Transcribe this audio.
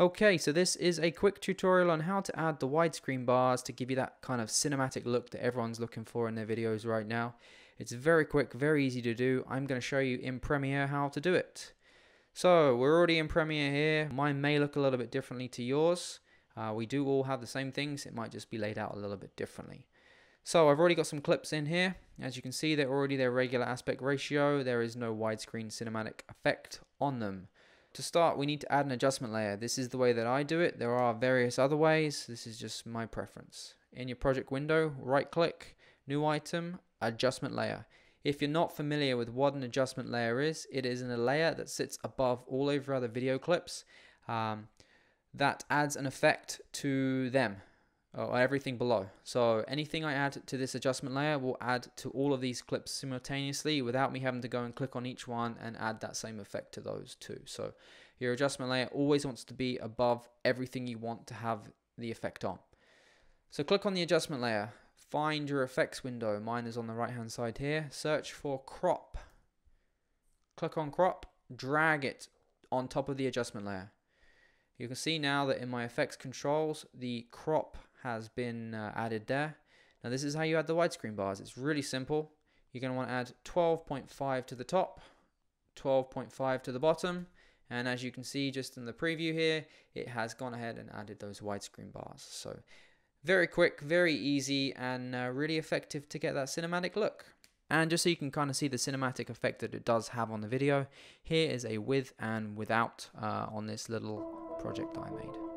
Okay, so this is a quick tutorial on how to add the widescreen bars to give you that kind of cinematic look that everyone's looking for in their videos right now. It's very quick, very easy to do. I'm going to show you in Premiere how to do it. So we're already in Premiere here. Mine may look a little bit differently to yours. Uh, we do all have the same things. It might just be laid out a little bit differently. So I've already got some clips in here. As you can see, they're already their regular aspect ratio. There is no widescreen cinematic effect on them. To start, we need to add an adjustment layer. This is the way that I do it. There are various other ways. This is just my preference. In your project window, right click, new item, adjustment layer. If you're not familiar with what an adjustment layer is, it is in a layer that sits above all over other video clips um, that adds an effect to them Oh, or everything below. So anything I add to this adjustment layer will add to all of these clips simultaneously without me having to go and click on each one and add that same effect to those too. So your adjustment layer always wants to be above everything you want to have the effect on. So click on the adjustment layer, find your effects window. Mine is on the right hand side here. Search for crop. Click on crop, drag it on top of the adjustment layer. You can see now that in my effects controls, the crop has been uh, added there. Now this is how you add the widescreen bars. It's really simple. You're going to want to add 12.5 to the top, 12.5 to the bottom, and as you can see just in the preview here, it has gone ahead and added those widescreen bars. So very quick, very easy, and uh, really effective to get that cinematic look. And just so you can kind of see the cinematic effect that it does have on the video, here is a with and without uh, on this little project I made.